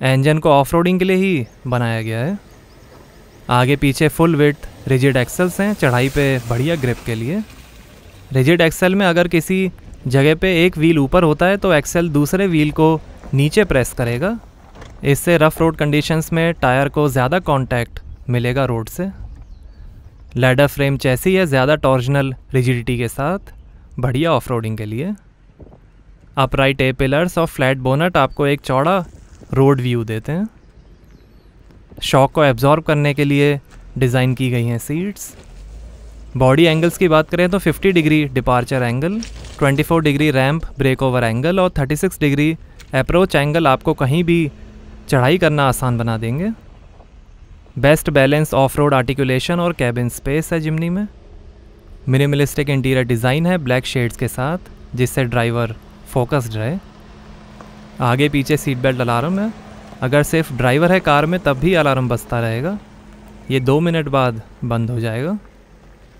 Engine को of के लिए ही बनाया गया है। आगे पीछे फुल वेट रिजिड एक्सेल्स हैं, चढ़ाई पे बढ़िया ग्रिप के लिए। रिजिड एक्सेल में अगर किसी जगह पे एक व्हील ऊपर होता है तो एक्सेल दूसरे व्हील को नीचे प्रेस करेगा। इससे रफ़ रोड कंडीशंस में टायर को ज़्यादा कांटेक्ट मिलेगा रोड से। लैडर फ्रेम चैसी है, ज़्यादा टॉर्जनल रिजिडिटी के साथ, बढ़िया ऑफ़ के लिए। अपराइट ए पिलर्स और फ्लैट बोनट आपको एक चौड़ा रोड व्यू देते हैं। शॉक को एब्जॉर्ब करने के लिए डिज़ाइन की गई हैं सीट्स बॉडी एंगल्स की बात करें तो 50 degree departure angle 24 degree ramp break over angle और 36 डिग्री अप्रोच एंगल आपको कहीं भी चढ़ाई करना आसान बना देंगे। Best balance off road articulation और कैबिन स्पेस है जिमनी में। मिनिमलिस्टिक इंटीरियर डिज़ाइन है ब्लैक शेड्स के साथ, जिससे ड्राइवर फोकस्ड रहे। आगे पीछे सीट बेल्ट अलार्म है। अगर सिर्फ़ ड्राइवर है कार में, तब भी अलार्म बजता रहेगा। ये दो मिनट बाद बंद हो जाएगा।